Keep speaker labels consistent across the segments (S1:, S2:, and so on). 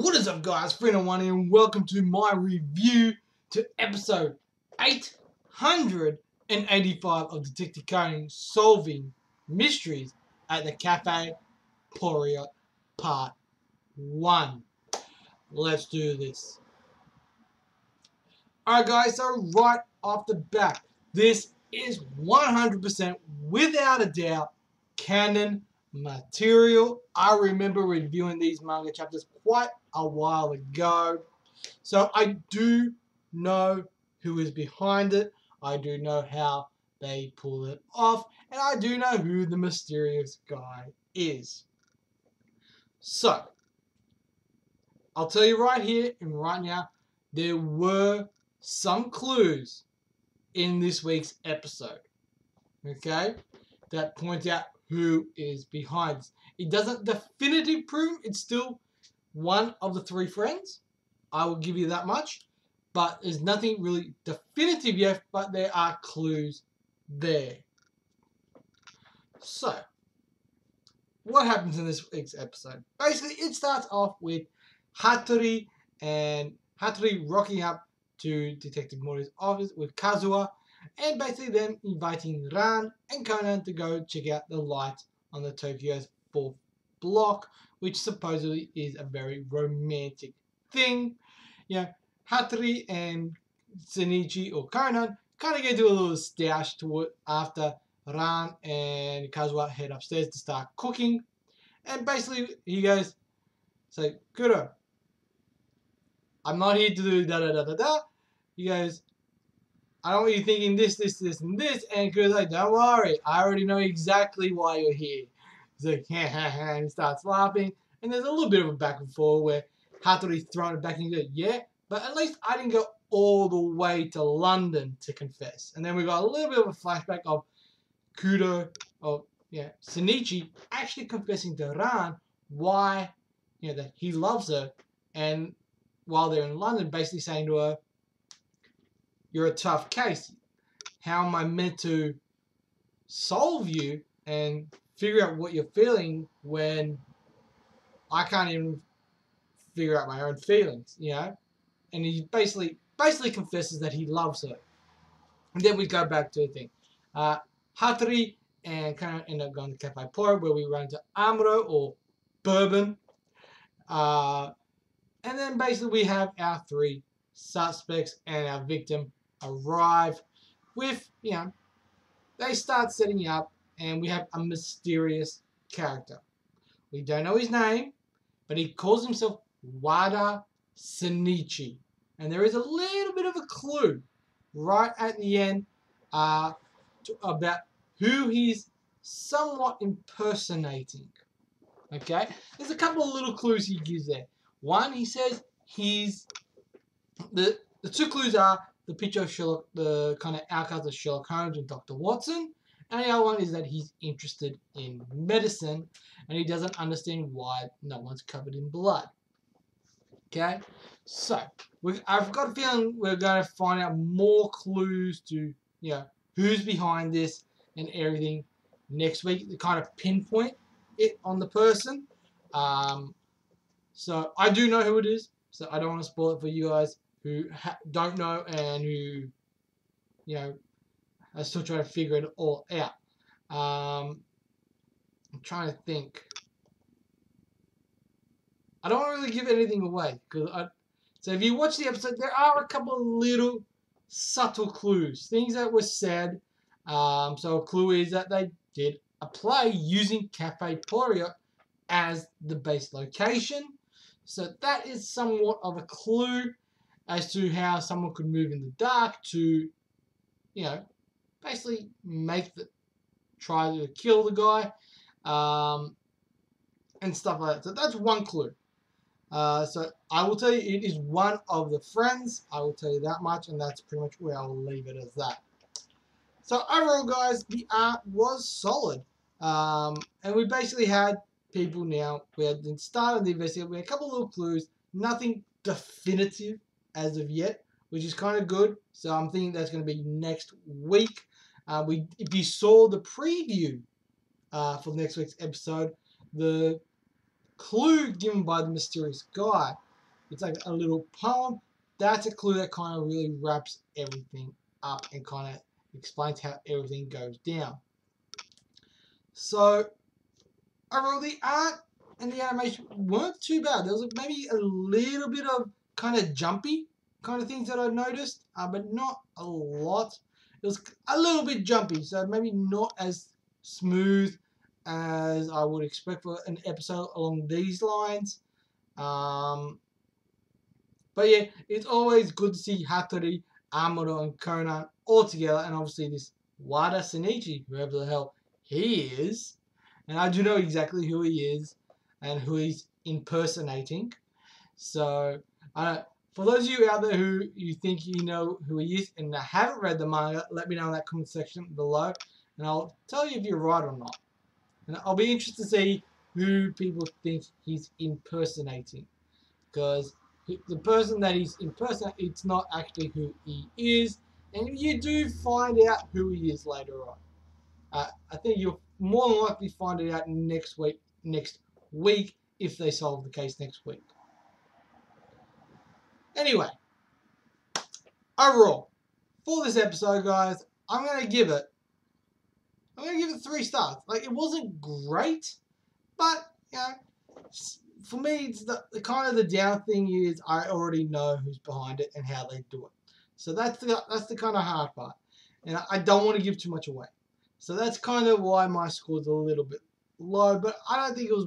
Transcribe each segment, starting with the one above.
S1: What is up guys, Frino One and welcome to my review to episode 885 of Detective Conan Solving Mysteries at the Cafe Poirot Part 1. Let's do this. Alright guys, so right off the bat, this is 100% without a doubt canon material. I remember reviewing these manga chapters quite a while ago. So I do know who is behind it. I do know how they pull it off. And I do know who the mysterious guy is. So, I'll tell you right here and right now, there were some clues in this week's episode. Okay? That point out who is behind. It doesn't definitively prove it's still one of the three friends. I will give you that much. But there's nothing really definitive yet, but there are clues there. So, what happens in this week's episode? Basically, it starts off with Hattori and Hattori rocking up to Detective Mori's office with Kazuha and basically them inviting Ran and Conan to go check out the light on the Tokyo's fourth block, which supposedly is a very romantic thing. Know, Hattori and Shinichi or Conan kind of get to a little stash toward after Ran and Kazuha head upstairs to start cooking. And basically, he goes, say, Kudo, I'm not here to do da da da da da. He goes, I don't want you thinking this, this, this, and this. And Kudo's like, don't worry, I already know exactly why you're here. He's like, ha ha and he starts laughing. And there's a little bit of a back and forth where Hattori's throwing it back and he goes, yeah, but at least I didn't go all the way to London to confess. And then we got a little bit of a flashback of Kudo, of yeah, Shinichi actually confessing to Ran why, you know, that he loves her. And while they're in London, basically saying to her, you're a tough case. How am I meant to solve you and figure out what you're feeling when I can't even figure out my own feelings, you know? And he basically basically confesses that he loves her. And then we go back to the thing. Uh, Hattori and kind of end up going to Cafe Poirot where we run into Amuro or Bourbon. Uh, and then basically we have our three suspects and our victim arrive with, you know, they start setting up and we have a mysterious character. We don't know his name, but he calls himself Wada Shinichi. And there is a little bit of a clue right at the end uh, to, about who he's somewhat impersonating. Okay? There's a couple of little clues he gives there. One, he says he's... The, the two clues are the picture of Sherlock, the kind of outcast of Sherlock Holmes and Dr. Watson. And the other one is that he's interested in medicine and he doesn't understand why no one's covered in blood. Okay, so I've got a feeling we're going to find out more clues to, you know, who's behind this and everything next week to kind of pinpoint it on the person. Um, so I do know who it is, so I don't want to spoil it for you guys who don't know and who, you know, are still trying to figure it all out. Um, I'm trying to think. I don't really give anything away because I. So if you watch the episode, there are a couple of little subtle clues, things that were said. Um, so a clue is that they did a play using Cafe Poirot as the base location. So that is somewhat of a clue as to how someone could move in the dark to, you know, basically make the try to kill the guy, um, and stuff like that. So that's one clue. Uh, so I will tell you, it is one of the friends. I will tell you that much, and that's pretty much where I'll leave it as that. So overall, guys, the art was solid, um, and we basically had people now. We had the start of the investigation. We had a couple little clues. Nothing definitive as of yet, which is kind of good. So I'm thinking that's going to be next week. Uh, we, if you saw the preview uh, for next week's episode, the clue given by the mysterious guy. It's like a little poem. That's a clue that kind of really wraps everything up and kind of explains how everything goes down. So overall, the art and the animation weren't too bad. There was maybe a little bit of kind of jumpy kind of things that I noticed, uh, but not a lot. It was a little bit jumpy, so maybe not as smooth as I would expect for an episode along these lines. Um, but yeah, it's always good to see Hattori, Amuro, and Conan all together, and obviously this Wada Shinichi, whoever the hell he is. And I do know exactly who he is and who he's impersonating. So, uh, for those of you out there who you think you know who he is and haven't read the manga, let me know in that comment section below, and I'll tell you if you're right or not. And I'll be interested to see who people think he's impersonating, because the person that he's impersonating, it's not actually who he is, and you do find out who he is later on. Uh, I think you'll more than likely find it out next week. Next week, if they solve the case next week. Anyway, overall, for this episode, guys, I'm gonna give it. I'm gonna give it three stars. Like it wasn't great, but you know, for me, it's the, the kind of the down thing is I already know who's behind it and how they do it. So that's the that's the kind of hard part, and I, don't want to give too much away. So that's kind of why my score's a little bit low, but I don't think it was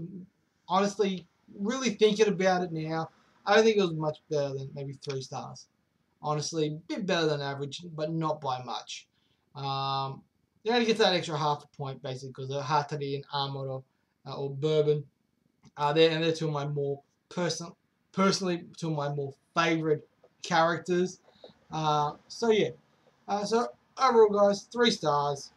S1: honestly really thinking about it now. I think it was much better than maybe three stars. Honestly, a bit better than average, but not by much. Um, you only get that extra half a point basically because of Hattori and Amuro uh, or Bourbon are uh, there, and they're two of my more personal, personally two of my more favorite characters. Uh, so yeah, uh, so overall, guys, three stars.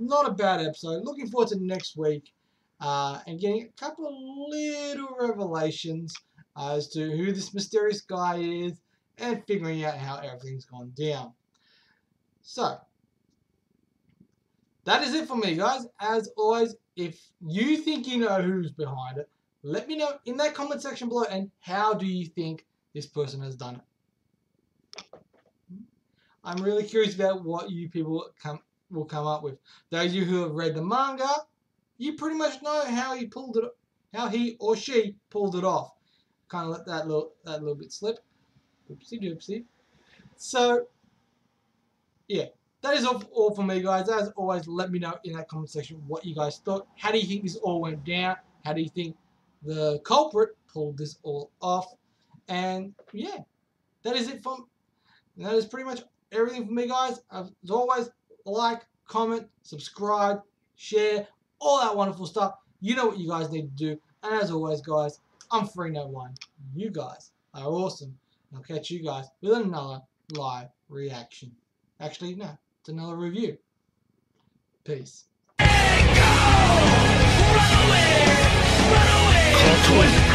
S1: Not a bad episode. Looking forward to next week uh, and getting a couple of little revelations as to who this mysterious guy is and figuring out how everything's gone down. So, that is it for me, guys. As always, if you think you know who's behind it, let me know in that comment section below and how do you think this person has done it. I'm really curious about what you people come will come up with. Those of you who have read the manga, you pretty much know how he pulled it, how he or she pulled it off kind of let that little that little bit slip. Oopsie doopsie. So, yeah, that is all, all for me, guys. As always, let me know in that comment section what you guys thought. How do you think this all went down? How do you think the culprit pulled this all off? And yeah, that is it from. That is pretty much everything for me, guys. As always, like, comment, subscribe, share, all that wonderful stuff. You know what you guys need to do. And as always, guys, I'm Frino One. You guys are awesome. I'll catch you guys with another live reaction. Actually, no, it's another review. Peace. Run away! Run away! Run away!